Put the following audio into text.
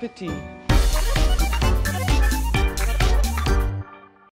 Pity.